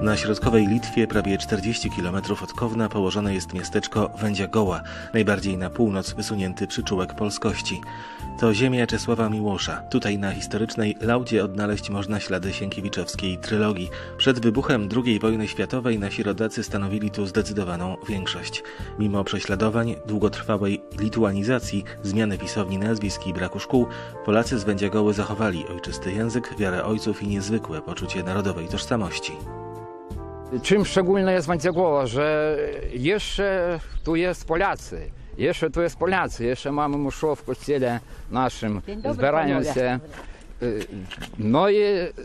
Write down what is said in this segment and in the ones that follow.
Na środkowej Litwie, prawie 40 km od Kowna, położone jest miasteczko Wędziagoła, najbardziej na północ wysunięty przyczółek polskości. To ziemia Czesława Miłosza. Tutaj na historycznej Laudzie odnaleźć można ślady sienkiewiczowskiej trylogii. Przed wybuchem II wojny światowej nasi rodacy stanowili tu zdecydowaną większość. Mimo prześladowań, długotrwałej lituanizacji, zmiany pisowni nazwisk i braku szkół, Polacy z Wędziagoły zachowali ojczysty język, wiarę ojców i niezwykłe poczucie narodowej tożsamości. Czym szczególne jest Wędziegoła, że jeszcze tu jest Polacy. Jeszcze tu jest Polacy, jeszcze mamy mszo w kościele naszym, dobry, zbierają panowie. się. Y, No i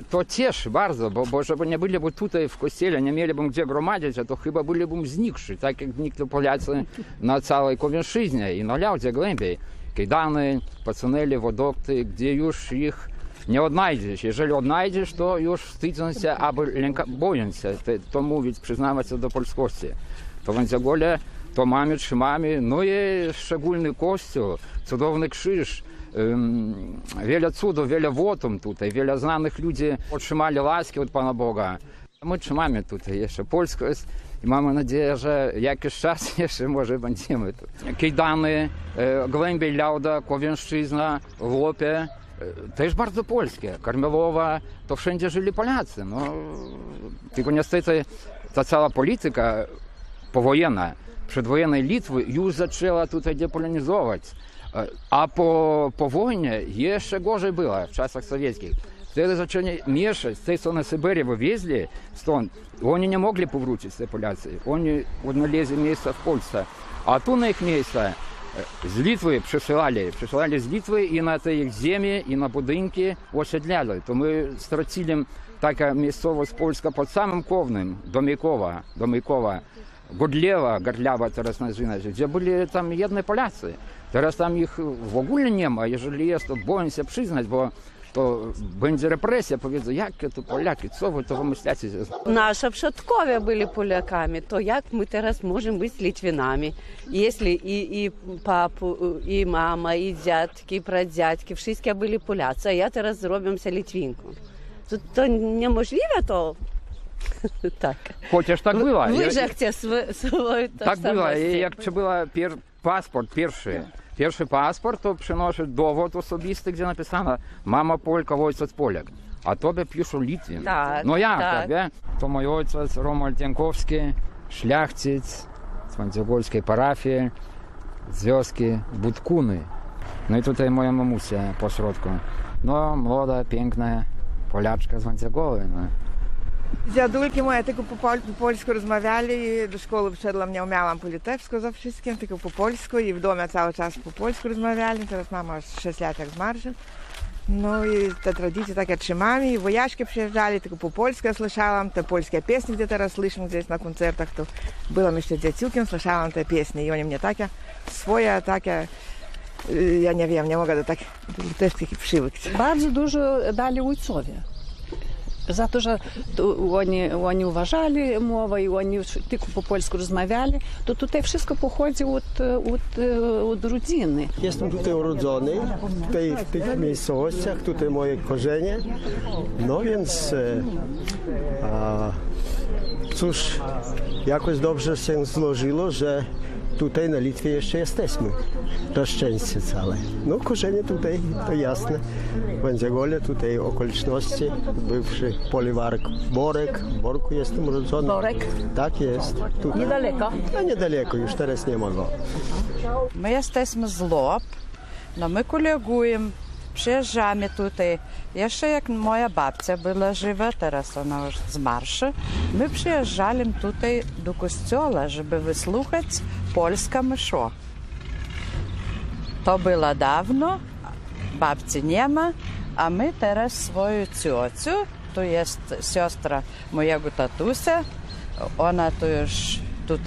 to cieszy bardzo, bo, bo żeby nie byliby tutaj w kościele, nie mieliby gdzie gromadzić, to chyba byliby znikrzy, tak jak znikli Polacy na całej Kowieńszczyźnie i na Laudzie głębiej. Kajdany, pacunęli, wodokty, gdzie już ich nie odnajdziesz. Jeżeli odnajdziesz, to już wstydzą się albo lęka, boją się to mówić, przyznawać się do polskości. To w Wędzegole to mamy, trzymamy, no i szczególny kościół, cudowny krzyż, wiele cudów, wiele wotum tutaj, wiele znanych ludzi otrzymali łaski od Pana Boga. My trzymamy tutaj jeszcze polskość i mamy nadzieję, że jakiś czas jeszcze może będziemy tu. Kijdany, e, Głębiej Lauda, Kowieńszczyzna, Łopie, już zaczęła tutaj depolonizować. E, A po, po wojnie jeszcze gorzej było w czasach sowieckich. Wtedy zaczęli mieszać, z tej strony Syberii wywieźli stąd. Oni nie mogli powrócić, te Polacy. Oni odnaleźli miejsce w Polsce. A tu na ich miejsce e, ziemię, i na budynki osiedlali. To my stracili taka miejscowość polska pod samym Kownym, Domikowa, Domikowa. Godlewa, Gardlawa teraz nazywa się, gdzie byli tam jedne Polacy. Teraz tam ich w ogóle nie ma. Jeżeli jest, to boję się przyznać, bo то буде репресія, повідомлю, як то поляки, що того мислять. Наші в Шаткові були поляками, то як ми зараз можемо бути літвінами? Якщо і, і папу, і мама, і дядьки, і прадядьки, всі були поляці, а я зараз зробимося літвінком. То, то неможливо, то так. Хоча ж так буває. Ви ж як це своє Так буває, як це була пер... паспорт перший. Перший паспорт то приношу довод особистий, де написано мама полька, ось поляк. А тобі пишу Літвін. Так, ну я так. тебе. То мой отець Рома Тянковський, шляхтець з Мандзюгольської парафії, зв'язки Будкуни. Ну і тут і моя мамуся посередку. Ну, молода, пінкна, полячка з Мандзюголи. Dziadulki moje tylko po, po polsku rozmawiali, do szkoły przyszedłam, nie umiałam po litewsku za wszystkim, tylko po polsku i w domu cały czas po polsku rozmawiali, teraz mama 6 lat jak zmarła. No i te tradycje takie trzymamy, i wojaczki przyjeżdżali, tylko po polsku słyszałam, te polskie pieśni, gdzie teraz słyszę gdzieś na koncertach, to byłam jeszcze dzieciukiem, słyszałam te pieśni i oni mnie takie, swoje takie ja nie wiem, nie mogę do tak litewskich przywykć. Bardzo dużo dali ojcowie. Зато же вони они уважали мову, и они только по польську розмовляли, то тут все походить от, от, от родини. Я тут urodzony, w, tej, w tych miejscowościach, тут моє korzenie, no він a, cóż, jakoś dobrze się złożyło, że tutaj na Litwie jeszcze jesteśmy. Na szczęście całe. No korzenie tutaj to jasne. Wędzegole, tutaj okoliczności, bywszy poliwark Borek. W Borku jestem urodzony. Borek? Tak jest. Tutaj. Niedaleko. No niedaleko, już teraz nie go. Ми jesteśmy z Lop, no my kolegujemy, przyjeżdżamy tutaj. Jeszcze jak moja babcia była żywa, teraz ona już zmarła, my przyjeżdżali tutaj do kościoła, żeby wysłuchać польська мишо. То було давно, бабці нема, а ми зараз свою цю оцю, то є сестра моєго татуся, вона то ж тут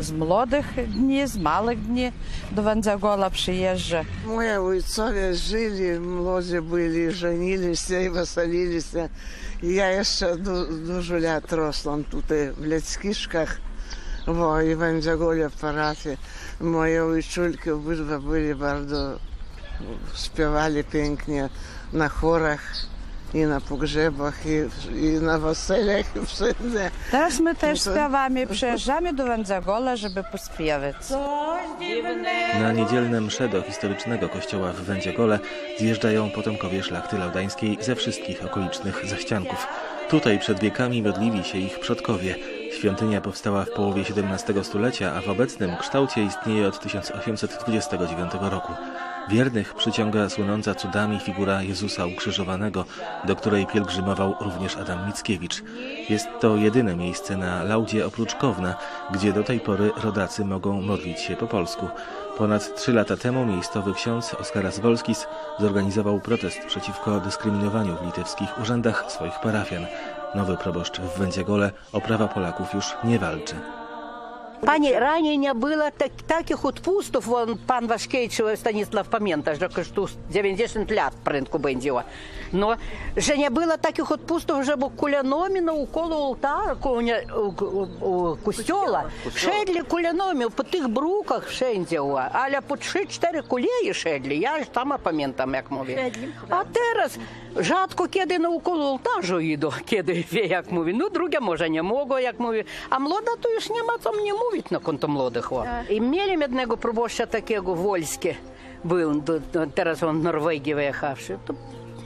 з молодих днів, з малих днів до Ванзагола приїжджа. Мої вуйцові жили, молоді були, женилися і веселилися. Я ще дуже лятросла тут в Ляцькішках. Lat rosłam tutaj w parafii. Moje ojczulki obydwa byli bardzo, śpiewali pięknie na chorach i na pogrzebach, i, i na weseliach, i wszędzie. Teraz my też to- śpiewamy, przyjeżdżamy do Wędzagola, żeby pośpiewać. Na niedzielne msze do historycznego kościoła w Wędziegole zjeżdżają potomkowie szlachty laudańskiej ze wszystkich okolicznych zaścianków. Tutaj przed wiekami modlili się ich przodkowie. Świątynia powstała w połowie XVII stulecia, a w obecnym kształcie istnieje od 1829 roku. Wiernych przyciąga słynąca cudami figura Jezusa ukrzyżowanego, do której pielgrzymował również Adam Mickiewicz. Jest to jedyne miejsce na Laudzie oprócz Kowna, gdzie do tej pory rodacy mogą modlić się po polsku. Ponad trzy lata temu miejscowy ksiądz Oskaras Wolskis zorganizował protest przeciwko dyskryminowaniu w litewskich urzędach swoich parafian. Nowy proboszcz w Wędziegole o prawa Polaków już nie walczy. Пані ранення було так, таких відпусток, вон пан Вашкевич Станіслав пам'ятає, що тут 90 лет принку бенділа. Но вже не було таких відпусток, вже бо куляноміна уколо ултара, коня кустьола, шедлі куляномів по тих бруках шенділа, аля по 3-4 кулеї шедлі, я ж там пам'ятам, як мовив. А зараз жадко кеди на уколо ултажу їду, кеди, як мовив. Ну, друге, може, не можу, як мовив. А млода то ж нема, там не можу розповідь на контомлодиху. І мірім одного пробоща такого вольське був, зараз він в Норвегії виїхавши. То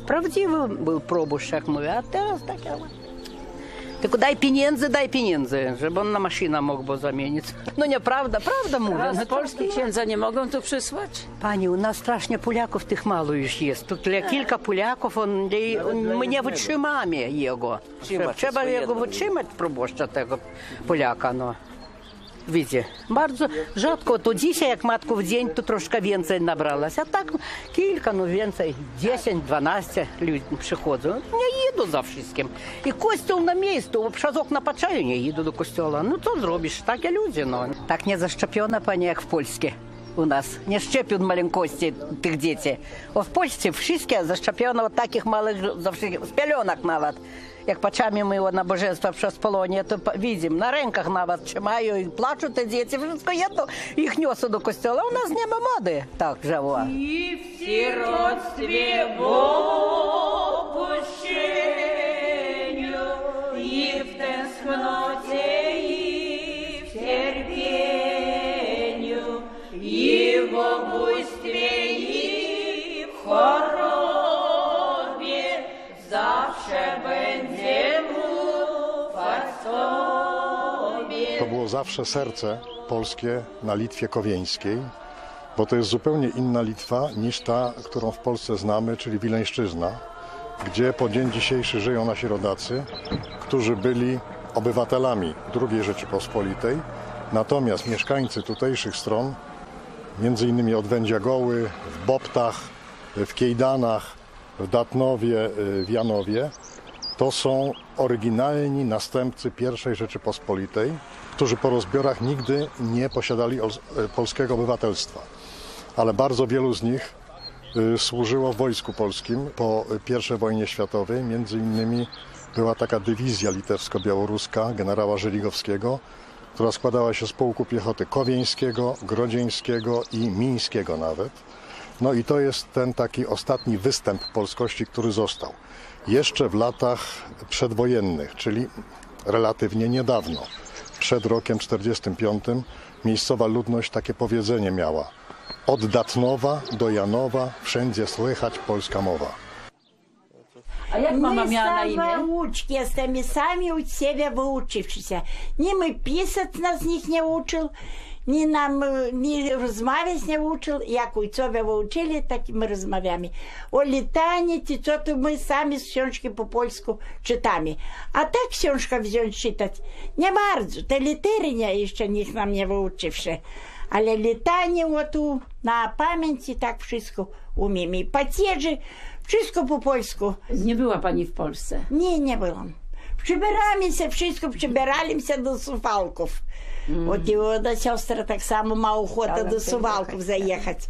правдивий був пробощ, як мові, а зараз таке. Так дай пенензи, дай пенензи, żeby on na maszynę mógł bo zamienić. No nieprawda, prawda mówię. Raz no, polski księdza nie mogą tu przysłać? Pani, u nas strasznie Polaków tych mało już jest. Tu dla kilka Polaków, on, on, my nie wytrzymamy jego. Trzeba jego wytrzymać proboszcza tego Polaka, no. Widzicie, bardzo rzadko, to dzisiaj jak matko w dzień, to troszkę więcej nabrалось, a tak kilka, no więcej, 10, 12 ludzi przychodzą, nie idą za wszystkim. I kościół na miejscu, przez okna patrzają, nie idą do kościoła. No co zrobisz, takie ludzie, no. Tak nie zaszczepiona pani jak w Polsce. U nas nie szczepią maleńkości tych як почами ми його набожество, що з полонія, то візім на ринках на вас чимаю і плачуть діти, все є, то їх несу до костюла. У нас нема моди так жива. І в сіродстві попущенню, і в тесноті, і в терпінню, і в обуї. To było zawsze serce polskie na Litwie Kowieńskiej, bo to jest zupełnie inna Litwa niż ta, którą w Polsce znamy, czyli Wileńszczyzna, gdzie po dzień dzisiejszy żyją nasi rodacy, którzy byli obywatelami II Rzeczypospolitej, natomiast mieszkańcy tutejszych stron, między innymi od Wędziagoły, w Boptach, w Kiejdanach, w Datnowie, w Janowie, to są oryginalni następcy I Rzeczypospolitej, którzy po rozbiorach nigdy nie posiadali os- e, polskiego obywatelstwa. Ale bardzo wielu z nich y, służyło w Wojsku Polskim po I wojnie światowej. Między innymi była taka dywizja litewsko-białoruska generała Żeligowskiego, która składała się z pułku piechoty Kowieńskiego, Grodzieńskiego i Mińskiego nawet. No i to jest ten taki ostatni występ polskości, który został. Jeszcze w latach przedwojennych, czyli relatywnie niedawno, przed rokiem 45, miejscowa ludność takie powiedzenie miała. Od Datnowa do Janowa wszędzie słychać polska mowa. A jak mama мы miała na imię? самоучки, сами, сами у себя выучившиеся. Ни мы писать нас них не учил, ни нам э, ни розмовлять не учил. Як уйцове выучили, так и мы розмовлями. О летании, то то мы сами książki по польsku czytamy. A tak książkę wziąć czytać nie bardzo. Te litery nie, jeszcze nikt nam nie wyuczywszy. Ale latanie o tu na pamięć i tak wszystko umiemy. I pacierzy, wszystko po polsku. Nie była pani w Polsce. Nie, nie byłam. przybieramy się, wszystko przybierali się do suwalków. От і одна сестра так само мала охота до сувалків заїхати.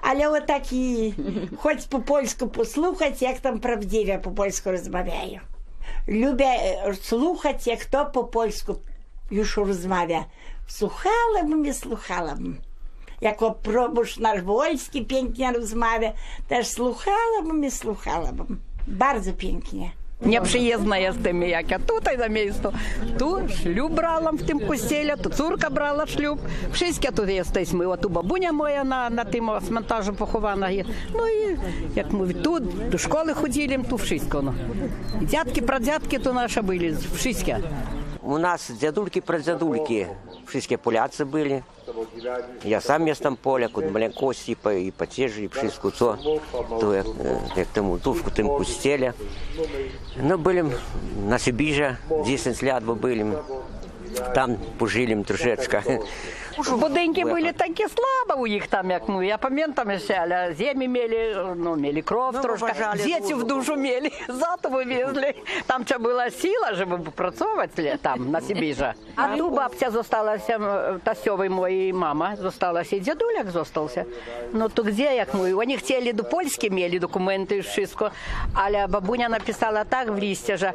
Але от і хоч по-польську послухати, як там правдиве по-польську розмовляю. Любя э, слухати, як хто по-польську już розмовляє. Слухала б і слухала б. Як пробуш наш вольський пінкня розмовляє, теж слухала б і слухала б. Bardzo pięknie неприїзна з тим, як я тут і на місто. Ту шлюб брала в тим постеля, тут цурка брала шлюб. Всі тут є ми. Оту бабуня моя на на тим смонтажу похована. Ну і як ми тут до школи ходили, ту всі воно. Дядки, прадядки то наші були, всі у нас дядульки дедульки прадедульки, все поляцы були. Я сам местом поляк, от маленько сипа и потеже, и пшиску то, то е, як, як тому тушку тим кустеля. Ну, були на Сибіжа 10 лет мы были. Там пожили troszeczkę. Будинки були такі слабо у їх там, як ми. Я пам'ятаю ще, але землі мали, ну, мали кров Ну, трошки, діти в душу мали, зато вивезли. Там ще була сила, щоб працювати там, на Сибірі. А ту бабця зосталася, м, тасьовий моєї мама, зосталася, і дядуляк зостався. Ну, то де, як ми? Вони хотіли до Польські, мали документи, wszystko, але бабуня написала так в лісті, що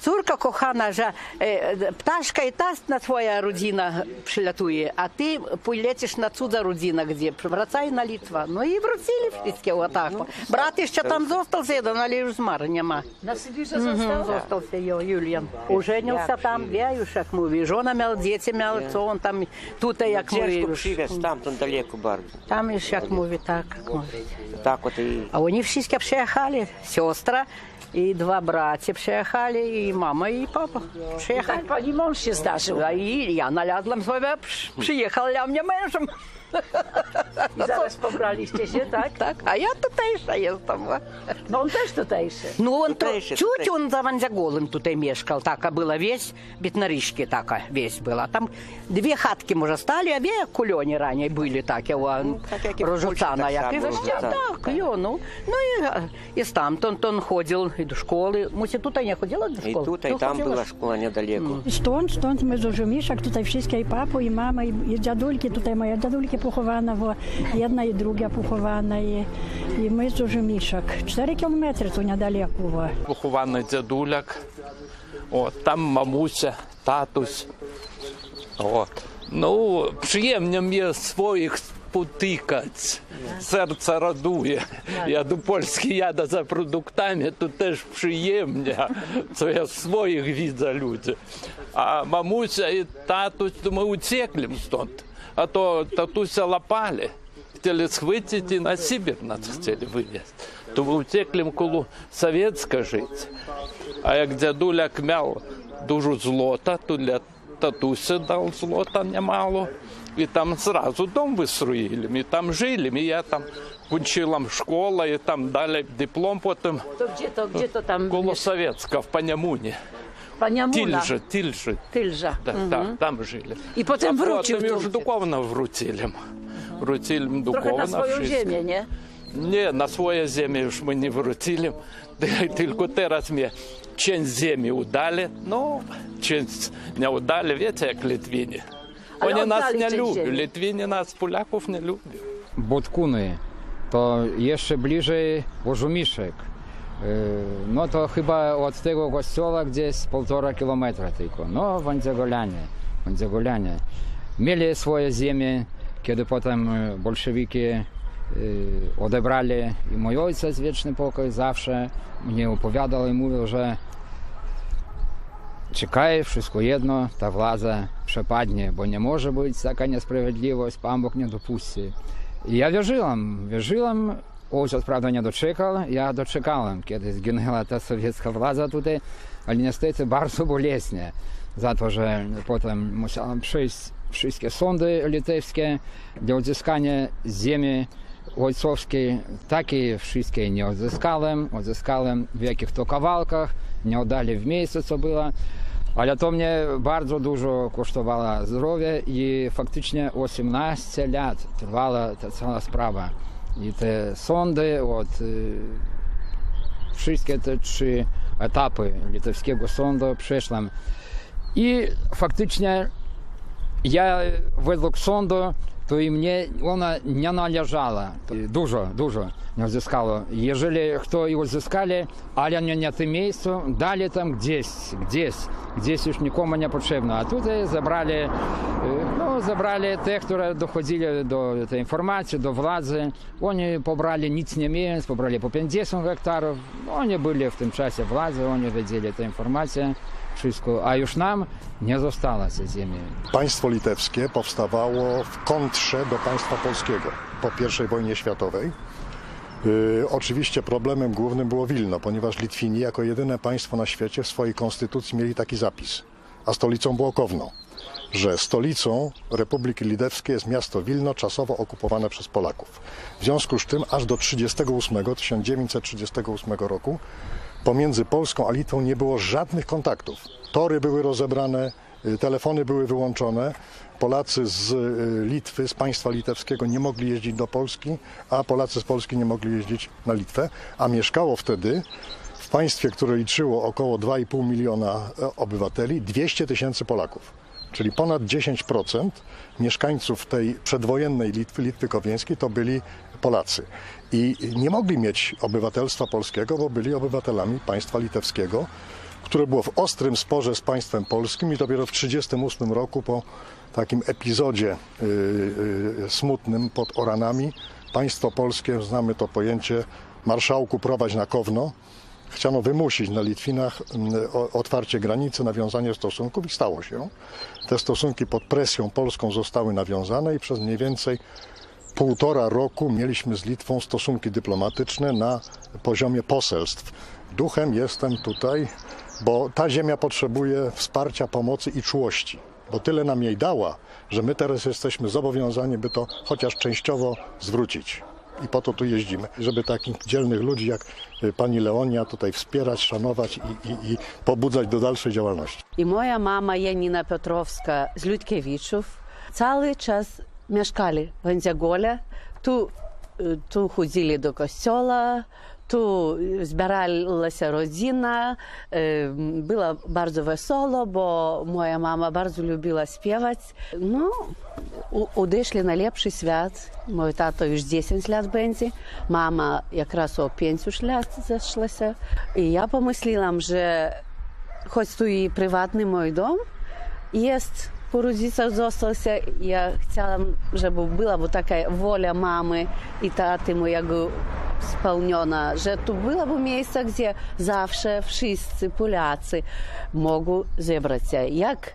Цурка кохана же, е, пташка і та на твоя родина прилятує, а ти полетиш на цуда родина, де врацай на Литва. Ну і врацили всі в атаку. Ну, Брат ще там зостався, один, але вже змар нема. На Сибірі зостався його, Юліан. Уженився там, вяюшек мові, жона мав, діти мав, то он там, тут як мові. Живеш, там, там далеко бар. Там і як мові, так, як мові. Так от і... А вони всі приїхали, сестра, И два братья приехали, и мама, и папа приехали. Так, пани, муж ще и я налязла своего, приехал для меня мужем. I zaraz pobraliście się, tak? Tak, a ja tutejsza jestem. No on też tutejszy. Ну, он то, Tutejszy, чуть tutejszy. он за Ванзяголом тут и мешкал. Така была весь, бітнаришки така весь была. Там две хатки, може, стали, а две кульоні ранее были такі, о, так, як і в Рожуцана, Польщі, так як і само, везде, так. так, йо, ну. Ну і, і там, то, то он ходил и до школы. Муся тут не ходила до i школы? tutaj, Ну, tam ходила była ж. szkoła niedaleko. Stąd, stąd my z Ożumiszek, tutaj wszystkie i papo, i mama, i, i dziadulki, tutaj moja dziadulki тільки похована, бо одна і друга похована, і, і ми з дуже мішок. Чотири кілометри то недалеко. було. Похований дядуляк, от, там мамуся, татусь. От. Ну, Przyjemnie mnie swoich spotykać. Serce raduje. Ja do Polski jadę za produktami, to też przyjemnie, co ja swoich widzę ludzi. A mamusia i tatuś, to my uciekli stąd. А то татуся лапали. Хотели схватить и на Сибирь нас хотели вывезти. То ви утекли коло Советська жити. А як дядуляк мав дуже злота, то для татуси дав злота немало. І там зразу дом вистроїли, і там жили. І я там кончила школа, і там дали диплом потім To gdzie to, gdzie to tam? коло Советська Паня Муна. Тильжа, Тильжа. Тильжа. Да, угу. да, там жили. И потом в Ручи. Потом уже Дуковна в Рутилем. Угу. Рутилем Дуковна. Только на свою землю, не? Не, на своє землі ж ми не врутили, тільки зараз ми часть землі удали, ну, часть не удали, видите, як Литвіні. Вони нас не люблять, Литвіні нас, поляків не люблять. Боткуни, то є ще ближче Божумішек. No to chyba od tego kościoła gdzieś półtora kilometra tylko. No, Wądzegolianie, Wądzegolianie. Mieli swoje ziemię, kiedy potem e, bolszewiki e, odebrali i mój ojciec wieczny pokój zawsze mnie opowiadał i mówił, że czekaj, wszystko jedno, ta władza przepadnie, bo nie może być taka niesprawiedliwość, Pan Bóg nie dopuści. I ja wierzyłem, wierzyłem, ojciec prawda nie doczekał, ja doczekałem, kiedy zginęła ta sowiecka władza tutaj, ale niestety bardzo boleśnie, za to, że potem musiałem przejść wszystkie sądy litewskie dla odzyskania ziemi ojcowskiej. Takiej wszystkiej nie odzyskałem, odzyskałem w jakich to kawałkach, nie oddali w miejscu, co było. Ale to mnie bardzo dużo kosztowało zdrowie i faktycznie 18 lat trwała ta cała sprawa. I te sądy od y, wszystkie te trzy etapy litewskiego sądu przeszłem. I faktycznie Я видок сонду, то і мені вона не належала. Дуже, дуже не зіскало. Єжелі хто його зіскали, але не на те місце, далі там десь, десь, десь ж нікому не потрібно. А тут забрали, э, ну, забрали тих, хто доходили до цієї інформації, до влади. Вони побрали ніц не міць, побрали по 50 гектарів. Вони були в тим часі влади, вони виділи цю інформацію. Wszystko, a już nam nie została tej ziemi. Państwo litewskie powstawało w kontrze do państwa polskiego po I wojnie światowej. Yy, oczywiście problemem głównym było Wilno, ponieważ Litwini jako jedyne państwo na świecie w swojej konstytucji mieli taki zapis, a stolicą było Kowno, że stolicą Republiki Litewskiej jest miasto Wilno, czasowo okupowane przez Polaków. W związku z tym aż do 1938, 1938 roku pomiędzy Polską a Litwą nie było żadnych kontaktów. Tory były rozebrane, y, telefony były wyłączone. Polacy z y, Litwy, z państwa litewskiego nie mogli jeździć do Polski, a Polacy z Polski nie mogli jeździć na Litwę, a mieszkało wtedy w państwie, które liczyło około 2,5 miliona e, obywateli, 200 tysięcy Polaków. Czyli ponad 10% mieszkańców tej przedwojennej Litwy, Litwy Kowieńskiej to byli Polacy. I nie mogli mieć obywatelstwa polskiego, bo byli obywatelami państwa litewskiego, które było w ostrym sporze z państwem polskim i dopiero w 1938 roku po takim epizodzie yy, yy, smutnym pod Oranami państwo polskie, znamy to pojęcie, marszałku prowadź na Kowno, chciano wymusić na Litwinach mm, otwarcie granicy, nawiązanie stosunków i stało się. Te stosunki pod presją polską zostały nawiązane i przez mniej więcej półtora roku mieliśmy z Litwą stosunki dyplomatyczne na poziomie poselstw. Duchem jestem tutaj, bo ta ziemia potrzebuje wsparcia, pomocy i czułości, bo tyle nam jej dała, że my teraz jesteśmy zobowiązani, by to chociaż częściowo zwrócić. I po to tu jeździmy, żeby takich dzielnych ludzi jak y, pani Leonia tutaj wspierać, szanować i, i, i pobudzać do dalszej działalności. I moja mama Janina Piotrowska z Ludkiewiczów cały czas mieszkali w Andziagole. Tu, y, tu chodzili do kościoła, Tu zbierała się rodzina, było bardzo wesoło, bo moja mama bardzo lubiła śpiewać. No, odeszli na lepszy świat. Mój tato już 10 lat będzie, mama якраз o 5 lat zeszła się. I ja pomyślałam, że choć tu i prywatny mój dom, jest po rodzicach zostałся. Ja chciałam, żeby była bo taka wola mamy i taty mojego spełniona, że tu byłoby miejsce, gdzie zawsze wszyscy Polacy mogą zebrać się. Jak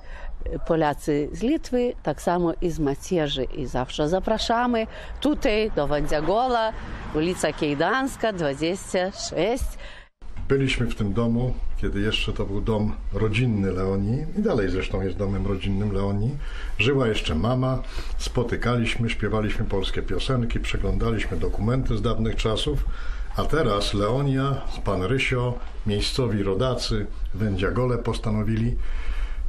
Polacy z Litwy, tak samo i z Macierzy. I zawsze zapraszamy tutaj do Wandziagola, ulica Kejdanska, 26. Byliśmy w tym domu, kiedy jeszcze to był dom rodzinny Leonii i dalej zresztą jest domem rodzinnym Leonii. Żyła jeszcze mama, spotykaliśmy, śpiewaliśmy polskie piosenki, przeglądaliśmy dokumenty z dawnych czasów, a teraz Leonia, pan Rysio, miejscowi rodacy, Wędziagole postanowili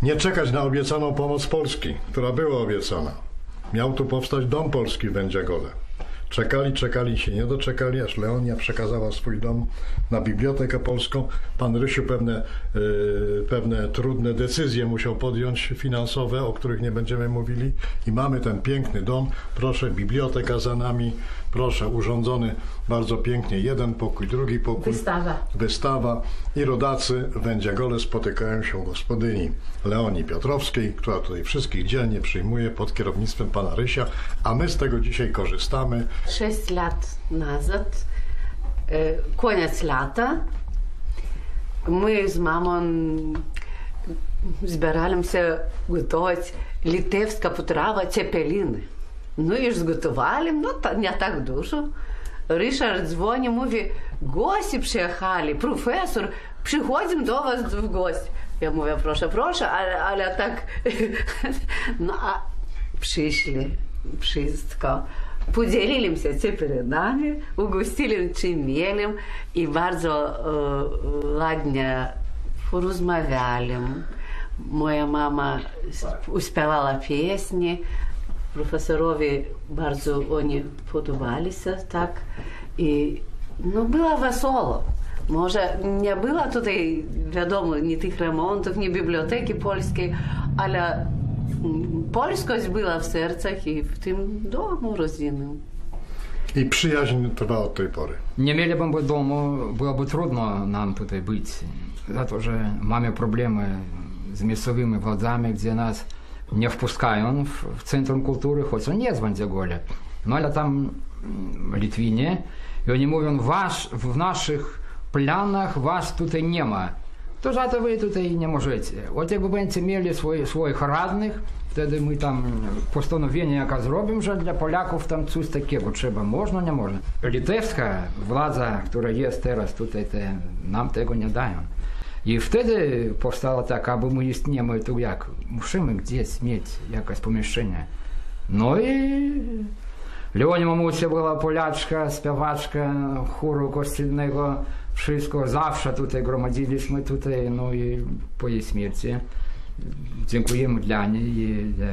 nie czekać na obiecaną pomoc Polski, która była obiecana. Miał tu powstać dom polski w Wędziagole. Czekali, czekali się nie doczekali, aż Leonia przekazała swój dom na Bibliotekę Polską. Pan Rysiu pewne, y, pewne trudne decyzje musiał podjąć finansowe, o których nie będziemy mówili. I mamy ten piękny dom. Proszę, biblioteka za nami proszę, urządzony bardzo pięknie. Jeden pokój, drugi pokój. Wystawa. Wystawa. I rodacy Wędziagole spotykają się u gospodyni Leonii Piotrowskiej, która tutaj wszystkich dzielnie przyjmuje pod kierownictwem pana Rysia, a my z tego dzisiaj korzystamy. Sześć lat nazad, e, koniec lata, my z mamą zbieraliśmy gotować litewska potrawa cepeliny. Ну і ж зготували, ну та не так дуже. Ришард дзвонить, мові, гості приїхали, професор, приходимо до вас в гості. Я мовлю, прошу, прошу, а, але так ну, а прийшли, wszystko. Podzieliliśmy się pyrenami, ugościli czym mieli i bardzo e, ładnie porozmawiali. Moja mama uśpiewała pieśni. profesorowie bardzo oni podobali się, tak. I no, była wesoło. Może nie było tutaj, wiadomo, nie tych remontów, nie biblioteki polskiej, ale mm, polskość była w sercach i w tym domu rodzinnym. I przyjaźń trwa od tej pory. Nie mielibyśmy domu, byłoby trudno nam tutaj być, za to, że mamy problemy z miejscowymi władzami, gdzie nas не впускаю он в, в Центр культуры, хоть он есть в Андиголе, но я там в Литвине, и они говорят, ваш, в наших планах вас тут и нема. То ж это вы тут и не можете. Вот как бы вы имели свой, своих родных, Wtedy my tam postanowienie, jaka zrobią, że dla Polaków tam coś takiego trzeba, można, nie można. Litewska władza, która jest teraz tutaj, te, nam tego nie dają. I wtedy powstała tak, aby my istniemy tu jak, musimy gdzieś mieć jakieś pomieszczenie. No i Leonie Mamusia była Polaczka, śpiewaczka chóru kościelnego, wszystko, zawsze tutaj gromadziliśmy tutaj, no i po jej śmierci dziękujemy dla niej i dla,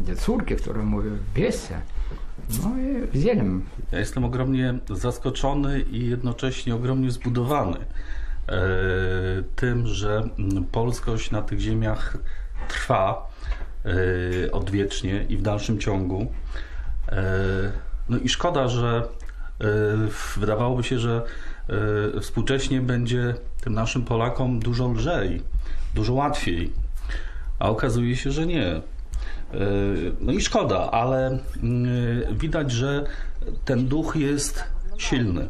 dla córki, która mówi Wiesia. No i wzięłem. Ja jestem ogromnie zaskoczony i jednocześnie ogromnie zbudowany e, tym, że mm, polskość na tych ziemiach trwa e, odwiecznie i w dalszym ciągu. E, no i szkoda, że e, wydawałoby się, że współcześnie będzie tym naszym Polakom dużo lżej, dużo łatwiej, a okazuje się, że nie. No i szkoda, ale mm, widać, że ten duch jest silny.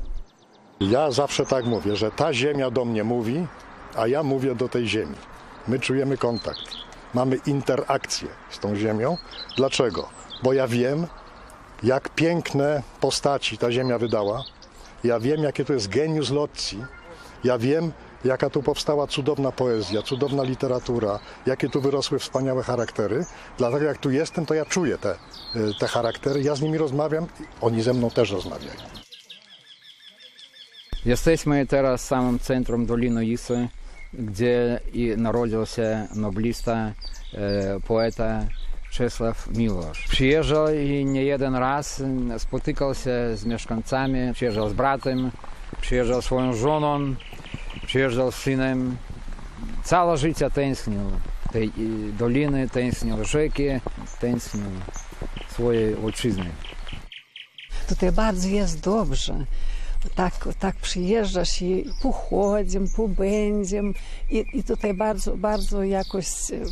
Ja zawsze tak mówię, że ta ziemia do mnie mówi, a ja mówię do tej ziemi. My czujemy kontakt. Mamy interakcję z tą ziemią. Dlaczego? Bo ja wiem, jak piękne postaci ta ziemia wydała. Ja wiem, jakie to jest genius loci. Ja wiem, jaka tu powstała cudowna poezja, cudowna literatura, jakie tu wyrosły wspaniałe charaktery. Dlatego jak tu jestem, to ja czuję te, y, te charaktery, ja z nimi rozmawiam, oni ze mną też rozmawiają. Jesteśmy teraz w samym centrum Doliny Isy, gdzie i narodził się noblista, e, poeta Czesław Miłosz. Przyjeżdżał i nie jeden raz spotykał się z mieszkańcami, przyjeżdżał z bratem, przyjeżdżał swoją żoną, przyjeżdżał z synem. Całe życie tęsknił tej i, doliny, tęsknił rzeki, tęsknił swojej ojczyzny. Tutaj bardzo jest dobrze. Tak, tak przyjeżdżasz i pochodzimy, pobędziem i, i tutaj bardzo, bardzo jakoś, e,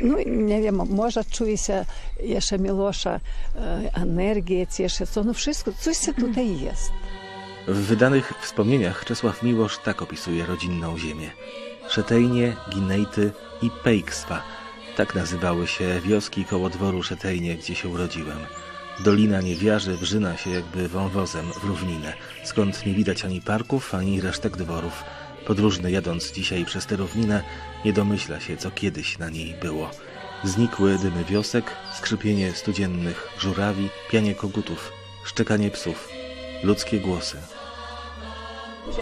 no nie wiem, może czuje się jeszcze Milosza e, energię, cieszy się, no wszystko, coś się tutaj jest. W wydanych wspomnieniach Czesław Miłosz tak opisuje rodzinną ziemię. Szetejnie, Ginejty i Pejkstwa. Tak nazywały się wioski koło dworu Szetejnie, gdzie się urodziłem. Dolina Niewiarzy wrzyna się jakby wąwozem w równinę, skąd nie widać ani parków, ani resztek dworów. Podróżny jadąc dzisiaj przez tę równinę nie domyśla się, co kiedyś na niej było. Znikły dymy wiosek, skrzypienie studziennych żurawi, pianie kogutów, szczekanie psów, ludzkie głosy.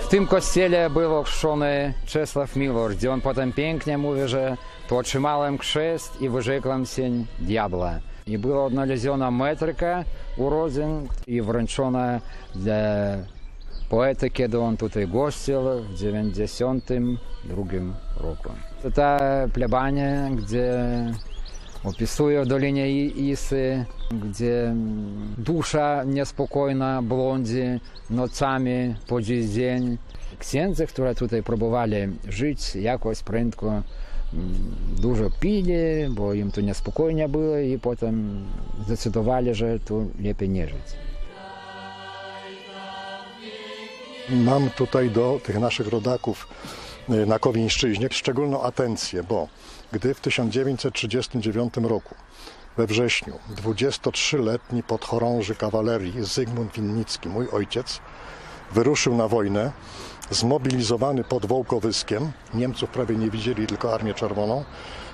W tym kościele był ochrzczony Czesław Miłosz, gdzie on potem pięknie mówi, że to otrzymałem chrzest i wyrzekłem się diabła. I była odnaleziona metryka urodzin i wręczona dla poety, kiedy on tutaj gościł w 92 roku. To ta plebania, gdzie opisuje Dolinie Isy, gdzie dusza niespokojna błądzi nocami po dziś dzień. Księdzy, które tutaj próbowali żyć jakoś prędko, dużo pili, bo im tu niespokojnie było i potem zdecydowali, że tu lepiej nie żyć. Mam tutaj do tych naszych rodaków y, na Kowieńszczyźnie szczególną atencję, bo gdy w 1939 roku we wrześniu 23-letni podchorąży kawalerii Zygmunt Winnicki, mój ojciec, wyruszył na wojnę, zmobilizowany pod Wołkowyskiem, Niemców prawie nie widzieli, tylko Armię Czerwoną,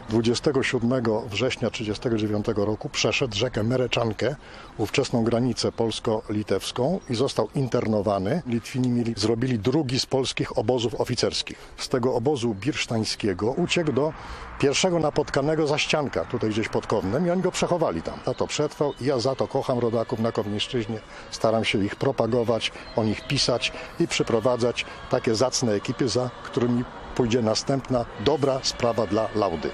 27 września 1939 roku przeszedł rzekę Mereczankę, ówczesną granicę polsko-litewską i został internowany. Litwini mieli, zrobili drugi z polskich obozów oficerskich. Z tego obozu birsztańskiego uciekł do pierwszego napotkanego zaścianka, tutaj gdzieś pod Kownem i oni go przechowali tam. Za to przetrwał i ja za to kocham rodaków na Kownieńszczyźnie. Staram się ich propagować, o nich pisać i przyprowadzać takie zacne ekipy, za którymi pójdzie następna dobra sprawa dla Laudy.